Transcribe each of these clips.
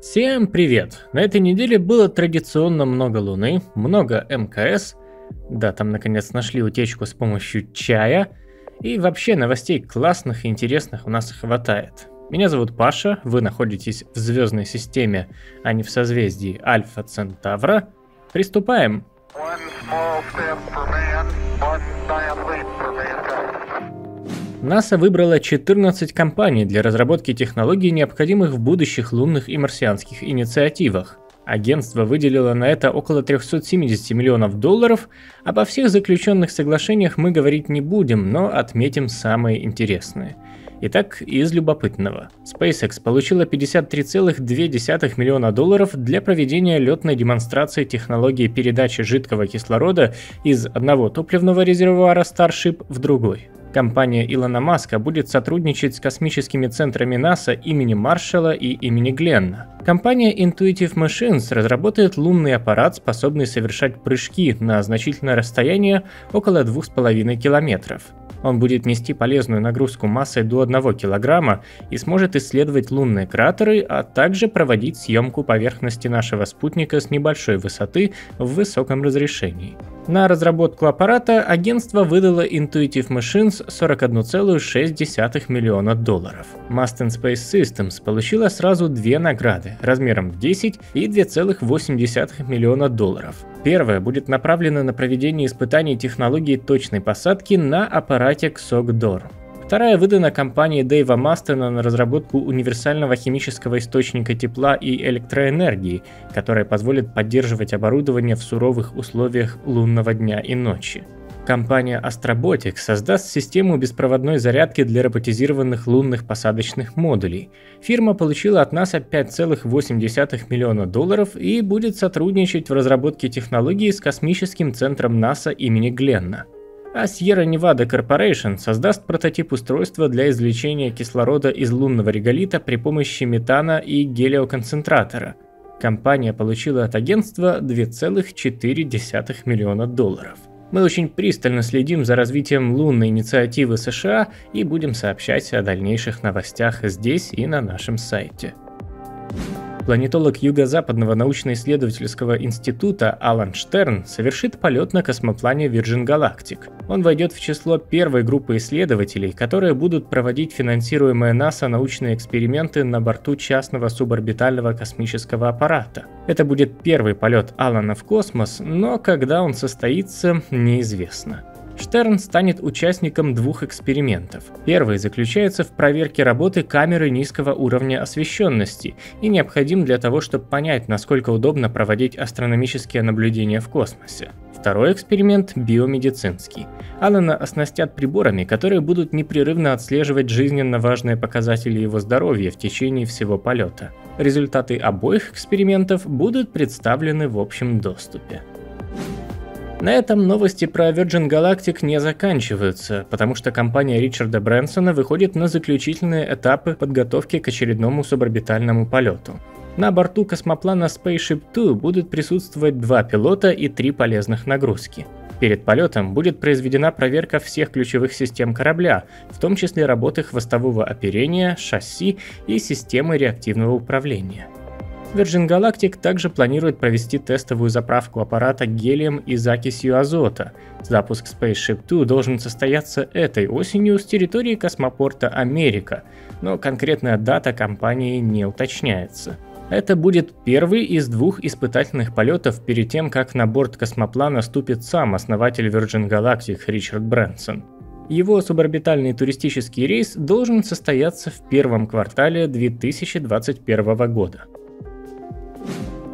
Всем привет! На этой неделе было традиционно много Луны, много МКС, да, там наконец нашли утечку с помощью чая, и вообще новостей классных и интересных у нас хватает. Меня зовут Паша, вы находитесь в звездной системе, а не в созвездии Альфа Центавра. Приступаем! НАСА выбрала 14 компаний для разработки технологий, необходимых в будущих лунных и марсианских инициативах. Агентство выделило на это около 370 миллионов долларов. Обо всех заключенных соглашениях мы говорить не будем, но отметим самые интересные. Итак, из любопытного. SpaceX получила 53,2 миллиона долларов для проведения летной демонстрации технологии передачи жидкого кислорода из одного топливного резервуара Starship в другой. Компания Илона Маска будет сотрудничать с космическими центрами НАСА имени Маршалла и имени Гленна. Компания Intuitive Machines разработает лунный аппарат, способный совершать прыжки на значительное расстояние около 2,5 километров. Он будет нести полезную нагрузку массой до 1 кг и сможет исследовать лунные кратеры, а также проводить съемку поверхности нашего спутника с небольшой высоты в высоком разрешении. На разработку аппарата агентство выдало Intuitive Machines 41,6 миллиона долларов. Must Space Systems получила сразу две награды размером в 10 и 2,8 миллиона долларов. Первая будет направлена на проведение испытаний технологии точной посадки на аппарате XOGDOR. Вторая выдана компанией Дэйва Мастена на разработку универсального химического источника тепла и электроэнергии, которая позволит поддерживать оборудование в суровых условиях лунного дня и ночи. Компания Astrobotic создаст систему беспроводной зарядки для роботизированных лунных посадочных модулей. Фирма получила от НАСА 5,8 миллиона долларов и будет сотрудничать в разработке технологии с космическим центром НАСА имени Гленна а Sierra Nevada Corporation создаст прототип устройства для извлечения кислорода из лунного реголита при помощи метана и гелиоконцентратора. Компания получила от агентства 2,4 миллиона долларов. Мы очень пристально следим за развитием лунной инициативы США и будем сообщать о дальнейших новостях здесь и на нашем сайте. Планетолог Юго-Западного научно-исследовательского института Алан Штерн совершит полет на космоплане Virgin Galactic. Он войдет в число первой группы исследователей, которые будут проводить финансируемые НАСА научные эксперименты на борту частного суборбитального космического аппарата. Это будет первый полет Алана в космос, но когда он состоится, неизвестно. Штерн станет участником двух экспериментов. Первый заключается в проверке работы камеры низкого уровня освещенности и необходим для того, чтобы понять, насколько удобно проводить астрономические наблюдения в космосе. Второй эксперимент – биомедицинский. Алана оснастят приборами, которые будут непрерывно отслеживать жизненно важные показатели его здоровья в течение всего полета. Результаты обоих экспериментов будут представлены в общем доступе. На этом новости про Virgin Galactic не заканчиваются, потому что компания Ричарда Брэнсона выходит на заключительные этапы подготовки к очередному суборбитальному полету. На борту космоплана Spaceship Two будут присутствовать два пилота и три полезных нагрузки. Перед полетом будет произведена проверка всех ключевых систем корабля, в том числе работы хвостового оперения, шасси и системы реактивного управления. Virgin Galactic также планирует провести тестовую заправку аппарата гелием и закисью азота. Запуск Spaceship Two должен состояться этой осенью с территории космопорта Америка, но конкретная дата компании не уточняется. Это будет первый из двух испытательных полетов перед тем, как на борт космоплана ступит сам основатель Virgin Galactic Ричард Брэнсон. Его суборбитальный туристический рейс должен состояться в первом квартале 2021 года.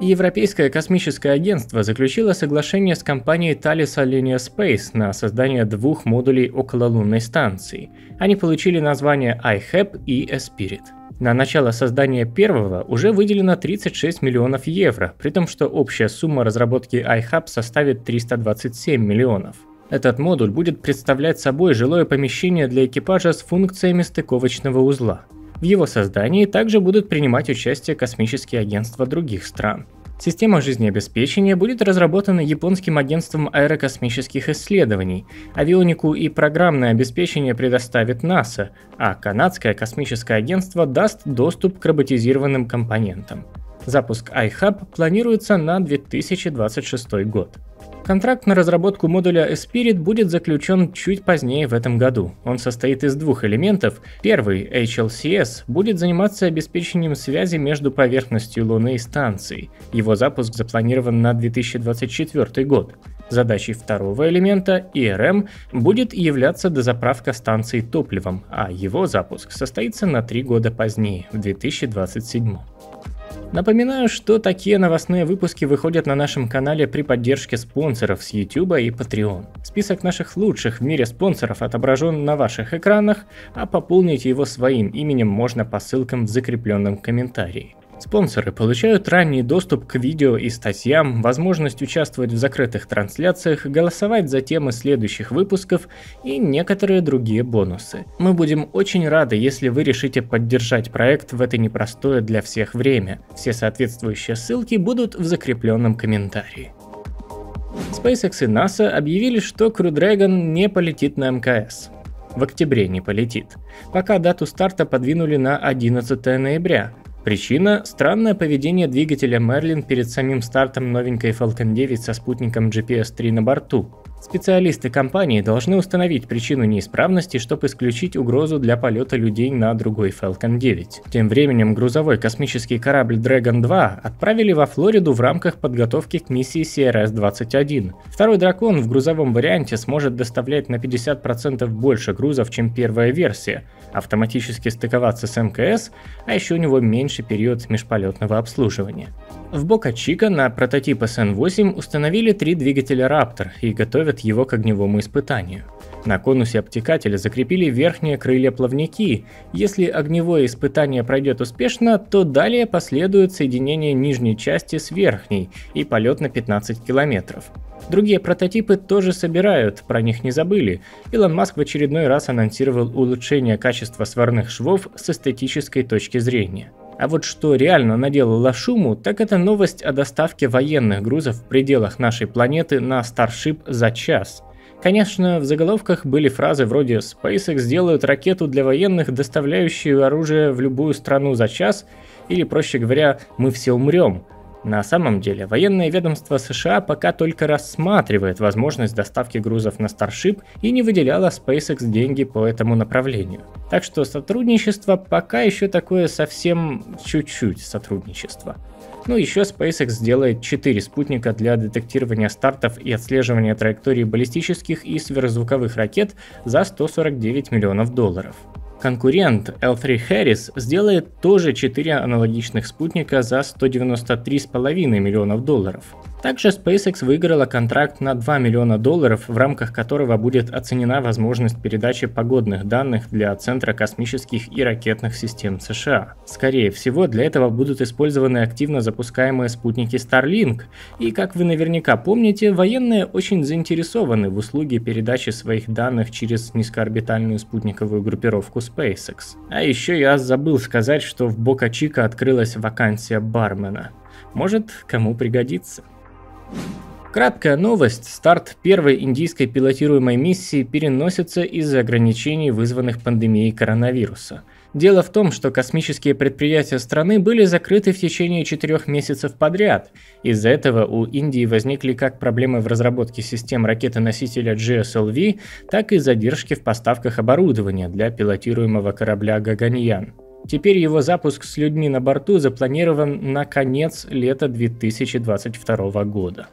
Европейское космическое агентство заключило соглашение с компанией Thales Alenia Space на создание двух модулей окололунной станции. Они получили названия iHab и Espirit. На начало создания первого уже выделено 36 миллионов евро, при том, что общая сумма разработки iHub составит 327 миллионов. Этот модуль будет представлять собой жилое помещение для экипажа с функциями стыковочного узла. В его создании также будут принимать участие космические агентства других стран. Система жизнеобеспечения будет разработана японским агентством аэрокосмических исследований. Авионику и программное обеспечение предоставит НАСА, а канадское космическое агентство даст доступ к роботизированным компонентам. Запуск iHub планируется на 2026 год. Контракт на разработку модуля Spirit будет заключен чуть позднее в этом году. Он состоит из двух элементов. Первый, HLCS, будет заниматься обеспечением связи между поверхностью Луны и станцией. Его запуск запланирован на 2024 год. Задачей второго элемента, ERM, будет являться дозаправка станции топливом, а его запуск состоится на три года позднее, в 2027. Напоминаю, что такие новостные выпуски выходят на нашем канале при поддержке спонсоров с YouTube и Patreon. Список наших лучших в мире спонсоров отображен на ваших экранах, а пополнить его своим именем можно по ссылкам в закрепленном комментарии. Спонсоры получают ранний доступ к видео и статьям, возможность участвовать в закрытых трансляциях, голосовать за темы следующих выпусков и некоторые другие бонусы. Мы будем очень рады, если вы решите поддержать проект в это непростое для всех время. Все соответствующие ссылки будут в закрепленном комментарии. SpaceX и NASA объявили, что Crew Dragon не полетит на МКС. В октябре не полетит. Пока дату старта подвинули на 11 ноября, Причина – странное поведение двигателя Merlin перед самим стартом новенькой Falcon 9 со спутником GPS-3 на борту. Специалисты компании должны установить причину неисправности, чтобы исключить угрозу для полета людей на другой Falcon 9. Тем временем грузовой космический корабль Dragon 2 отправили во Флориду в рамках подготовки к миссии CRS-21. Второй дракон в грузовом варианте сможет доставлять на 50% больше грузов, чем первая версия, автоматически стыковаться с МКС, а еще у него меньший период межполетного обслуживания. В Бока Чика на прототип SN8 установили три двигателя Raptor и готовят его к огневому испытанию. На конусе обтекателя закрепили верхние крылья-плавники. Если огневое испытание пройдет успешно, то далее последует соединение нижней части с верхней и полет на 15 километров. Другие прототипы тоже собирают, про них не забыли. Илон Маск в очередной раз анонсировал улучшение качества сварных швов с эстетической точки зрения. А вот что реально наделало шуму, так это новость о доставке военных грузов в пределах нашей планеты на Starship за час. Конечно, в заголовках были фразы вроде «SpaceX сделают ракету для военных, доставляющую оружие в любую страну за час», или, проще говоря, «Мы все умрем», на самом деле, военное ведомство США пока только рассматривает возможность доставки грузов на Starship и не выделяло SpaceX деньги по этому направлению. Так что сотрудничество пока еще такое совсем чуть-чуть сотрудничество. Ну еще SpaceX сделает 4 спутника для детектирования стартов и отслеживания траектории баллистических и сверхзвуковых ракет за 149 миллионов долларов. Конкурент L3 Harris сделает тоже 4 аналогичных спутника за 193,5 миллионов долларов. Также SpaceX выиграла контракт на 2 миллиона долларов, в рамках которого будет оценена возможность передачи погодных данных для Центра космических и ракетных систем США. Скорее всего, для этого будут использованы активно запускаемые спутники Starlink, и, как вы наверняка помните, военные очень заинтересованы в услуге передачи своих данных через низкоорбитальную спутниковую группировку SpaceX. А еще я забыл сказать, что в Бока Чика открылась вакансия бармена. Может, кому пригодится. Краткая новость. Старт первой индийской пилотируемой миссии переносится из-за ограничений, вызванных пандемией коронавируса. Дело в том, что космические предприятия страны были закрыты в течение четырех месяцев подряд. Из-за этого у Индии возникли как проблемы в разработке систем ракеты-носителя GSLV, так и задержки в поставках оборудования для пилотируемого корабля «Гаганьян». Теперь его запуск с людьми на борту запланирован на конец лета 2022 года.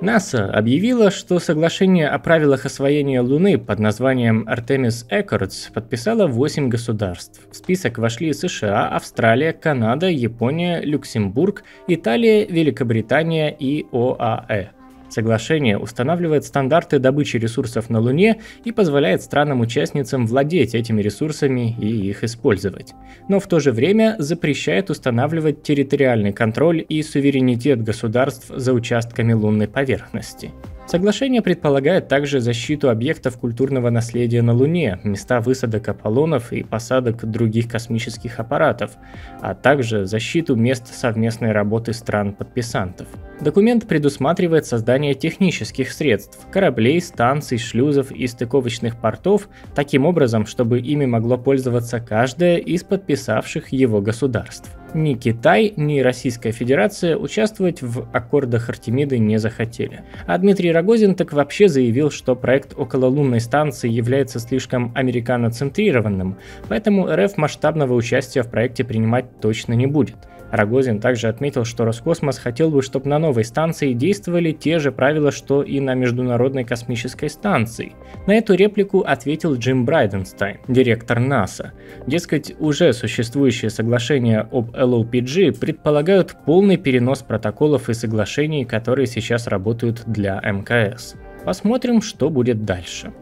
НАСА объявила, что соглашение о правилах освоения Луны под названием Artemis Accords подписало 8 государств. В список вошли США, Австралия, Канада, Япония, Люксембург, Италия, Великобритания и ОАЭ. Соглашение устанавливает стандарты добычи ресурсов на Луне и позволяет странам-участницам владеть этими ресурсами и их использовать. Но в то же время запрещает устанавливать территориальный контроль и суверенитет государств за участками лунной поверхности. Соглашение предполагает также защиту объектов культурного наследия на Луне, места высадок Аполлонов и посадок других космических аппаратов, а также защиту мест совместной работы стран-подписантов. Документ предусматривает создание технических средств, кораблей, станций, шлюзов и стыковочных портов, таким образом, чтобы ими могло пользоваться каждое из подписавших его государств. Ни Китай, ни Российская Федерация участвовать в аккордах Артемиды не захотели. А Дмитрий Рогозин так вообще заявил, что проект окололунной станции является слишком американоцентрированным, поэтому РФ масштабного участия в проекте принимать точно не будет. Рогозин также отметил, что Роскосмос хотел бы, чтобы на новой станции действовали те же правила, что и на Международной космической станции. На эту реплику ответил Джим Брайденстайн, директор НАСА. Дескать, уже существующие соглашения об LOPG предполагают полный перенос протоколов и соглашений, которые сейчас работают для МКС. Посмотрим, что будет дальше.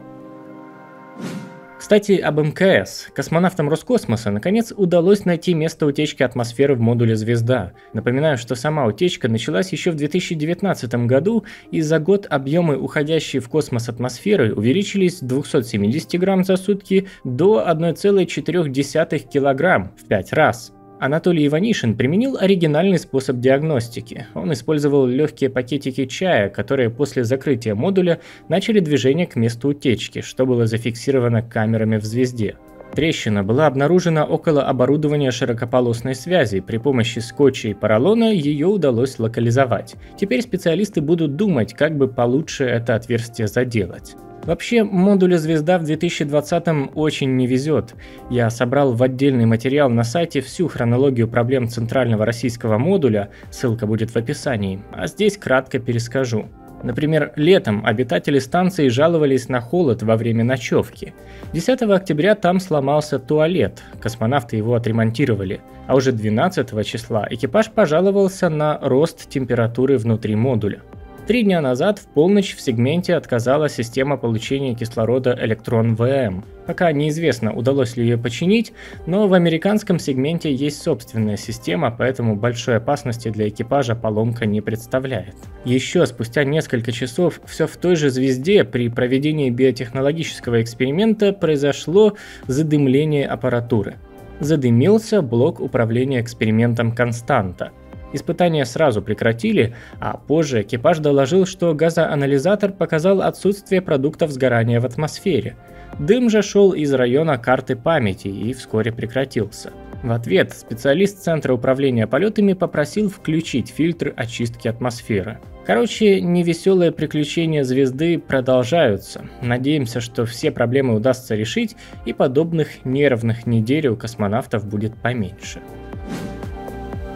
Кстати, об МКС. Космонавтам Роскосмоса наконец удалось найти место утечки атмосферы в модуле «Звезда». Напоминаю, что сама утечка началась еще в 2019 году, и за год объемы уходящей в космос атмосферы увеличились с 270 грамм за сутки до 1,4 килограмм в 5 раз. Анатолий Иванишин применил оригинальный способ диагностики. Он использовал легкие пакетики чая, которые после закрытия модуля начали движение к месту утечки, что было зафиксировано камерами в звезде. Трещина была обнаружена около оборудования широкополосной связи. При помощи скотча и поролона ее удалось локализовать. Теперь специалисты будут думать, как бы получше это отверстие заделать. Вообще, модуля «Звезда» в 2020 очень не везет. Я собрал в отдельный материал на сайте всю хронологию проблем центрального российского модуля, ссылка будет в описании, а здесь кратко перескажу. Например, летом обитатели станции жаловались на холод во время ночевки. 10 октября там сломался туалет, космонавты его отремонтировали, а уже 12 числа экипаж пожаловался на рост температуры внутри модуля. Три дня назад в полночь в сегменте отказала система получения кислорода Электрон ВМ. Пока неизвестно, удалось ли ее починить, но в американском сегменте есть собственная система, поэтому большой опасности для экипажа поломка не представляет. Еще спустя несколько часов все в той же звезде при проведении биотехнологического эксперимента произошло задымление аппаратуры. Задымился блок управления экспериментом «Константа», Испытания сразу прекратили, а позже экипаж доложил, что газоанализатор показал отсутствие продуктов сгорания в атмосфере. Дым же шел из района карты памяти и вскоре прекратился. В ответ специалист Центра управления полетами попросил включить фильтр очистки атмосферы. Короче, невеселые приключения звезды продолжаются. Надеемся, что все проблемы удастся решить и подобных нервных недель у космонавтов будет поменьше.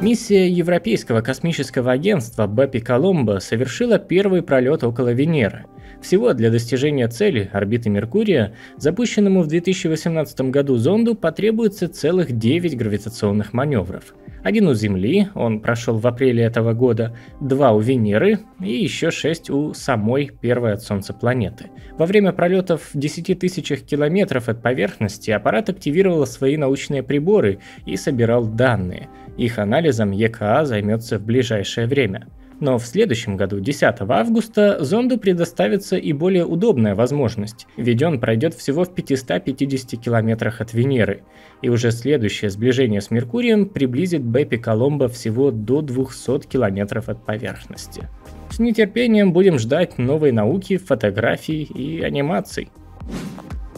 Миссия Европейского космического агентства Бэпи Коломбо совершила первый пролет около Венеры. Всего для достижения цели орбиты Меркурия запущенному в 2018 году зонду потребуется целых 9 гравитационных маневров. Один у Земли, он прошел в апреле этого года, два у Венеры и еще шесть у самой первой от Солнца планеты. Во время пролетов в 10 тысячах километров от поверхности аппарат активировал свои научные приборы и собирал данные. Их анализом ЕКА займется в ближайшее время. Но в следующем году, 10 августа, зонду предоставится и более удобная возможность, ведь он пройдет всего в 550 километрах от Венеры, и уже следующее сближение с Меркурием приблизит Бэпи Коломбо всего до 200 километров от поверхности. С нетерпением будем ждать новой науки, фотографий и анимаций.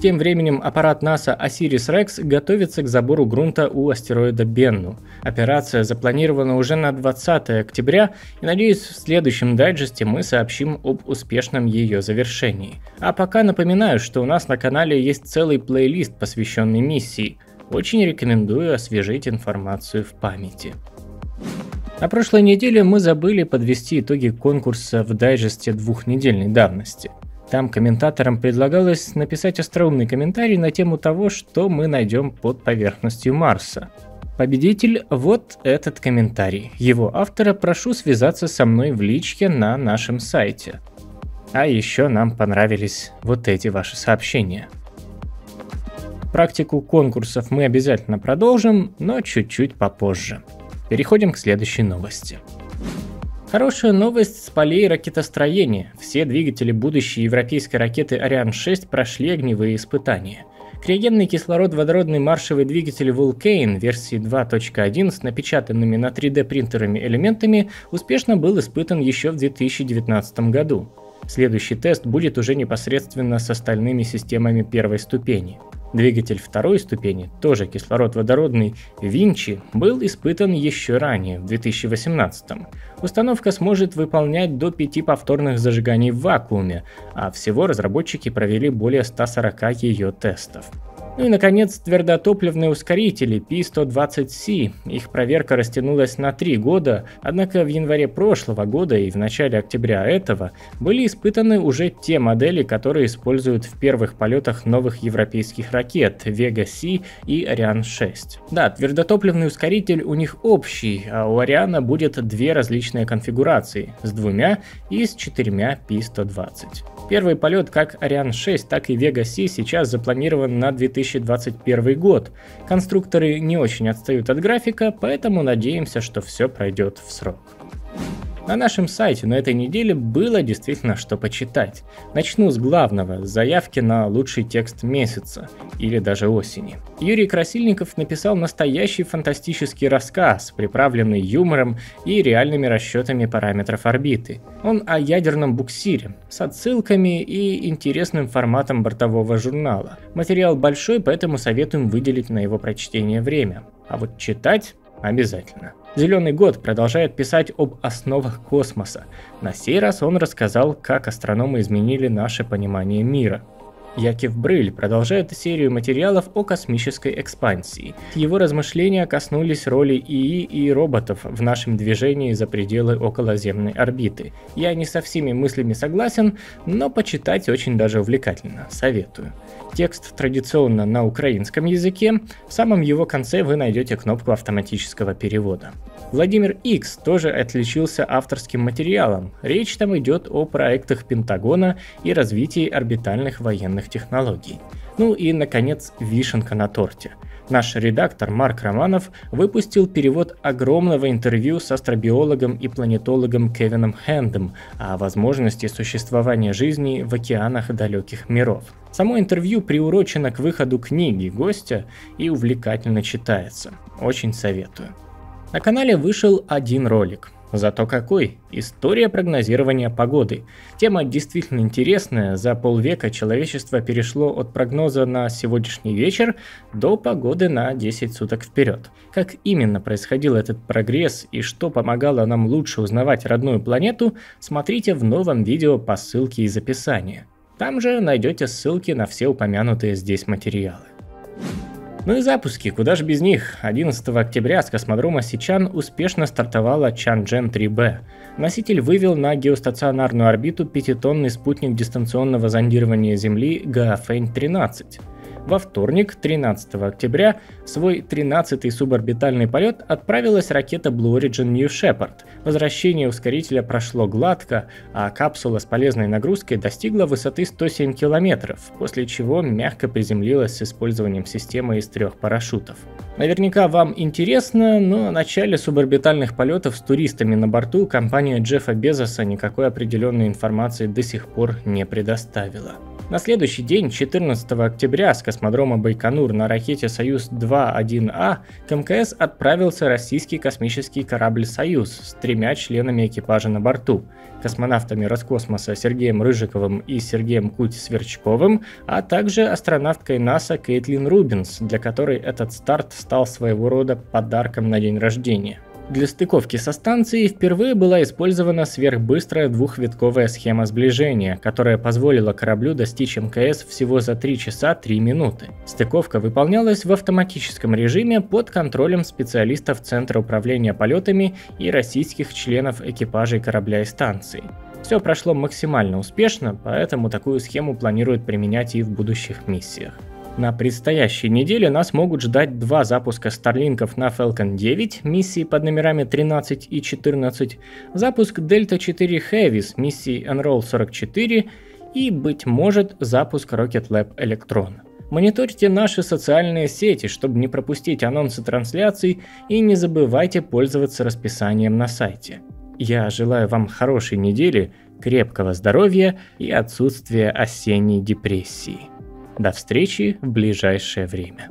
Тем временем аппарат НАСА Osiris-Rex готовится к забору грунта у астероида Бенну. Операция запланирована уже на 20 октября, и надеюсь, в следующем дайджесте мы сообщим об успешном ее завершении. А пока напоминаю, что у нас на канале есть целый плейлист, посвященный миссии. Очень рекомендую освежить информацию в памяти. На прошлой неделе мы забыли подвести итоги конкурса в дайджесте двухнедельной давности – там комментаторам предлагалось написать остроумный комментарий на тему того, что мы найдем под поверхностью Марса. Победитель – вот этот комментарий. Его автора прошу связаться со мной в личке на нашем сайте. А еще нам понравились вот эти ваши сообщения. Практику конкурсов мы обязательно продолжим, но чуть-чуть попозже. Переходим к следующей новости. Хорошая новость с полей ракетостроения. Все двигатели будущей европейской ракеты Ариан-6 прошли огневые испытания. Криогенный кислород-водородный маршевый двигатель Vulcane версии 2.1 с напечатанными на 3D принтерами элементами успешно был испытан еще в 2019 году. Следующий тест будет уже непосредственно с остальными системами первой ступени. Двигатель второй ступени, тоже кислород-водородный, Винчи, был испытан еще ранее, в 2018 -м. Установка сможет выполнять до 5 повторных зажиганий в вакууме, а всего разработчики провели более 140 ее тестов. Ну и, наконец, твердотопливные ускорители P120C. Их проверка растянулась на три года, однако в январе прошлого года и в начале октября этого были испытаны уже те модели, которые используют в первых полетах новых европейских ракет Vega-C и Ariane 6. Да, твердотопливный ускоритель у них общий, а у Ariane будет две различные конфигурации с двумя и с четырьмя P120. Первый полет как Ariane 6, так и Vega C сейчас запланирован на 2021 год. Конструкторы не очень отстают от графика, поэтому надеемся, что все пройдет в срок. На нашем сайте на этой неделе было действительно что почитать. Начну с главного – заявки на лучший текст месяца или даже осени. Юрий Красильников написал настоящий фантастический рассказ, приправленный юмором и реальными расчетами параметров орбиты. Он о ядерном буксире, с отсылками и интересным форматом бортового журнала. Материал большой, поэтому советуем выделить на его прочтение время. А вот читать обязательно. Зеленый год продолжает писать об основах космоса. На сей раз он рассказал, как астрономы изменили наше понимание мира. Якив Брыль продолжает серию материалов о космической экспансии. Его размышления коснулись роли ИИ и роботов в нашем движении за пределы околоземной орбиты. Я не со всеми мыслями согласен, но почитать очень даже увлекательно, советую. Текст традиционно на украинском языке, в самом его конце вы найдете кнопку автоматического перевода. Владимир Икс тоже отличился авторским материалом. Речь там идет о проектах Пентагона и развитии орбитальных военных технологий. Ну и, наконец, вишенка на торте. Наш редактор Марк Романов выпустил перевод огромного интервью с астробиологом и планетологом Кевином Хэндом о возможности существования жизни в океанах далеких миров. Само интервью приурочено к выходу книги гостя и увлекательно читается. Очень советую. На канале вышел один ролик. Зато какой? История прогнозирования погоды. Тема действительно интересная. За полвека человечество перешло от прогноза на сегодняшний вечер до погоды на 10 суток вперед. Как именно происходил этот прогресс и что помогало нам лучше узнавать родную планету, смотрите в новом видео по ссылке из описания. Там же найдете ссылки на все упомянутые здесь материалы. Ну и запуски, куда же без них? 11 октября с космодрома Сичан успешно стартовала Чанчжэн 3B. Носитель вывел на геостационарную орбиту пятитонный спутник дистанционного зондирования Земли Гаофэнь-13. Во вторник, 13 октября, в свой 13-й суборбитальный полет отправилась ракета Blue Origin New Shepard. Возвращение ускорителя прошло гладко, а капсула с полезной нагрузкой достигла высоты 107 километров, после чего мягко приземлилась с использованием системы из трех парашютов. Наверняка вам интересно, но о начале суборбитальных полетов с туристами на борту компания Джеффа Безоса никакой определенной информации до сих пор не предоставила. На следующий день, 14 октября, с космодрома Байконур на ракете «Союз-2-1А» к МКС отправился российский космический корабль «Союз» с тремя членами экипажа на борту – космонавтами Роскосмоса Сергеем Рыжиковым и Сергеем Куть-Сверчковым, а также астронавткой НАСА Кейтлин Рубинс, для которой этот старт стал своего рода подарком на день рождения. Для стыковки со станцией впервые была использована сверхбыстрая двухвитковая схема сближения, которая позволила кораблю достичь МКС всего за 3 часа 3 минуты. Стыковка выполнялась в автоматическом режиме под контролем специалистов Центра управления полетами и российских членов экипажей корабля и станции. Все прошло максимально успешно, поэтому такую схему планируют применять и в будущих миссиях. На предстоящей неделе нас могут ждать два запуска Старлинков на Falcon 9, миссии под номерами 13 и 14, запуск Delta 4 Heavy с миссией Enroll 44 и, быть может, запуск Rocket Lab Electron. Мониторьте наши социальные сети, чтобы не пропустить анонсы трансляций и не забывайте пользоваться расписанием на сайте. Я желаю вам хорошей недели, крепкого здоровья и отсутствия осенней депрессии. До встречи в ближайшее время.